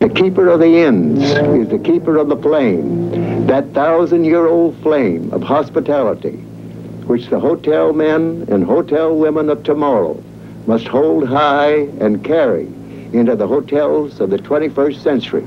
The keeper of the inns is the keeper of the flame, that thousand-year-old flame of hospitality, which the hotel men and hotel women of tomorrow must hold high and carry into the hotels of the 21st century.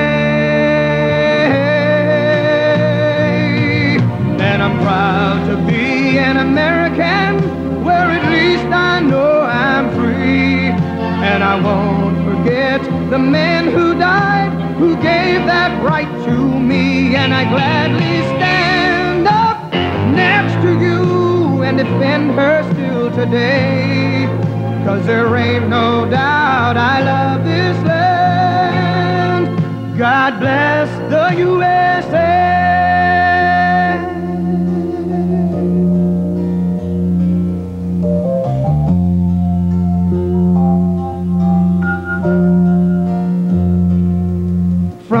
I won't forget the men who died, who gave that right to me. And I gladly stand up next to you and defend her still today. Cause there ain't no doubt I love this land. God bless the USA.